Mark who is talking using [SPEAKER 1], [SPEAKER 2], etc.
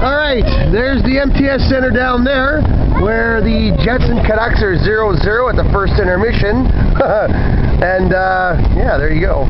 [SPEAKER 1] All right, there's the MTS Center down there, where the Jets and Canucks are 0-0 at the first intermission. and uh, yeah, there you go.